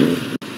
you